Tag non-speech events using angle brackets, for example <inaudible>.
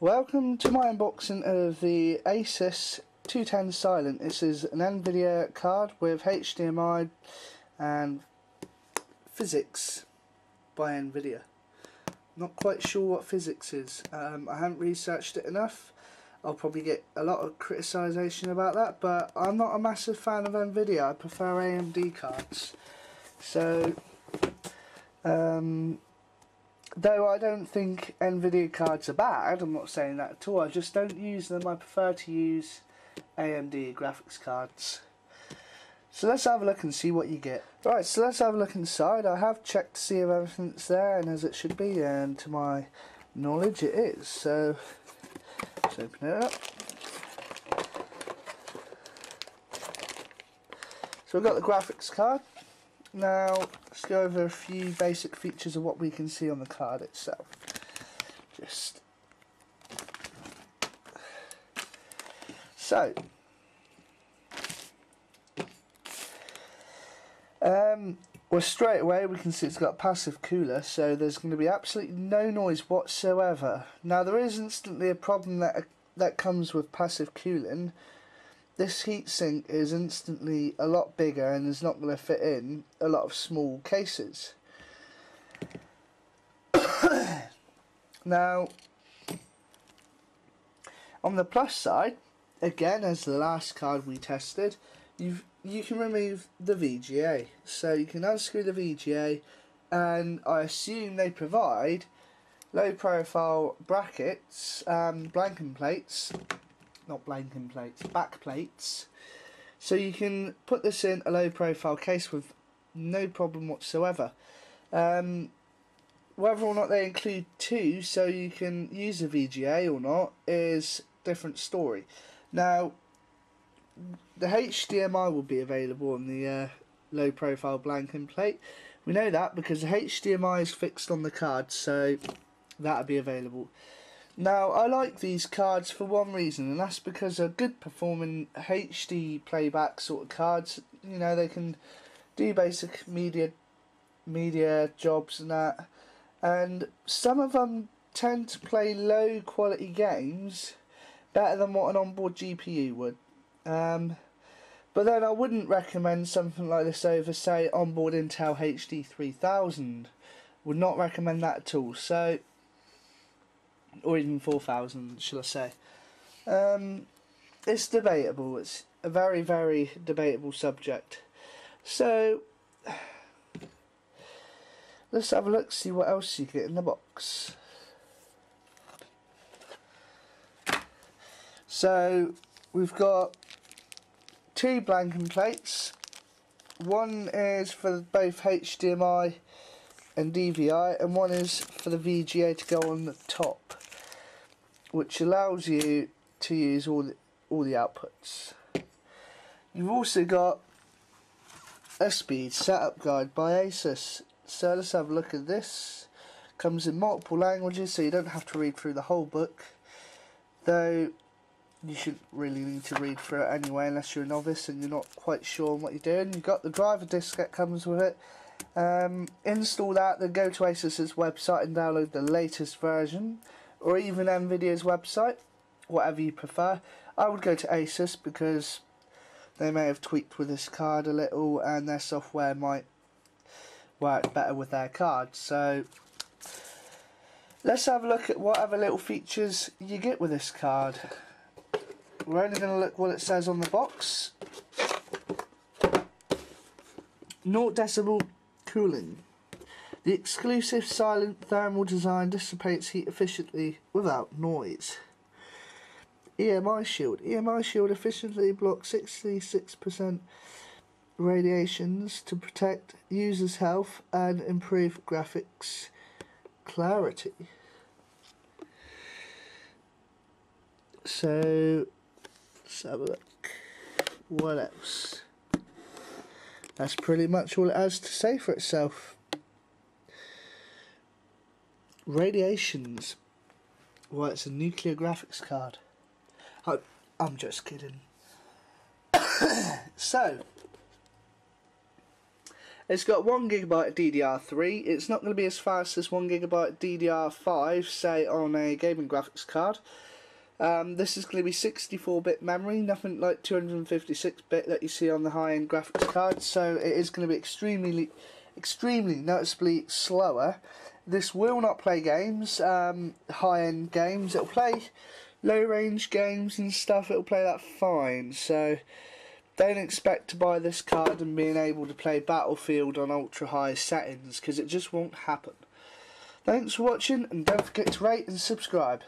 Welcome to my unboxing of the Asus 210 Silent. This is an NVIDIA card with HDMI and PhysX by NVIDIA. Not quite sure what PhysX is. Um, I haven't researched it enough. I'll probably get a lot of criticisation about that, but I'm not a massive fan of NVIDIA. I prefer AMD cards. So, um, though I don't think Nvidia cards are bad, I'm not saying that at all, I just don't use them, I prefer to use AMD graphics cards. So let's have a look and see what you get. Right, so let's have a look inside. I have checked to see if everything's there and as it should be, and to my knowledge it is. So, let's open it up. So we've got the graphics card. Now, let's go over a few basic features of what we can see on the card itself. Just so. Um, well, straight away we can see it's got passive cooler, so there's going to be absolutely no noise whatsoever. Now, there is instantly a problem that that comes with passive cooling this heatsink is instantly a lot bigger and is not going to fit in a lot of small cases. <coughs> now, on the plus side, again as the last card we tested, you you can remove the VGA. So you can unscrew the VGA and I assume they provide low profile brackets, um, blanking plates not blanking plates, back plates. So you can put this in a low profile case with no problem whatsoever. Um, whether or not they include two so you can use a VGA or not is different story. Now the HDMI will be available on the uh, low profile blanking plate. We know that because the HDMI is fixed on the card so that'll be available. Now, I like these cards for one reason, and that's because they're good performing HD playback sort of cards. You know, they can do basic media media jobs and that. And some of them tend to play low quality games better than what an onboard GPU would. Um, but then I wouldn't recommend something like this over, say, onboard Intel HD 3000. Would not recommend that at all. So or even 4,000, shall I say. Um, it's debatable. It's a very, very debatable subject. So, let's have a look, see what else you get in the box. So, we've got two blanking plates. One is for both HDMI and DVI, and one is for the VGA to go on the top which allows you to use all the, all the outputs. You've also got a speed setup guide by ASUS. So let's have a look at this. Comes in multiple languages so you don't have to read through the whole book. Though you shouldn't really need to read through it anyway unless you're a novice and you're not quite sure on what you're doing. You've got the driver disc that comes with it. Um, install that, then go to ASUS's website and download the latest version or even NVIDIA's website, whatever you prefer. I would go to Asus because they may have tweaked with this card a little and their software might work better with their card. So let's have a look at what other little features you get with this card. We're only going to look what it says on the box. 0 decibel cooling. The exclusive silent thermal design dissipates heat efficiently without noise. EMI shield. EMI shield efficiently blocks 66% radiations to protect users' health and improve graphics clarity. So, let's have a look. What else? That's pretty much all it has to say for itself radiations. Well, it's a nuclear graphics card. Oh, I'm just kidding. <coughs> so, It's got 1GB DDR3. It's not going to be as fast as 1GB DDR5, say on a gaming graphics card. Um, this is going to be 64-bit memory, nothing like 256-bit that you see on the high-end graphics cards. So it is going to be extremely, extremely noticeably slower. This will not play games, um, high-end games. It'll play low-range games and stuff. It'll play that fine. So don't expect to buy this card and being able to play Battlefield on ultra high settings because it just won't happen. Thanks for watching and don't forget to rate and subscribe.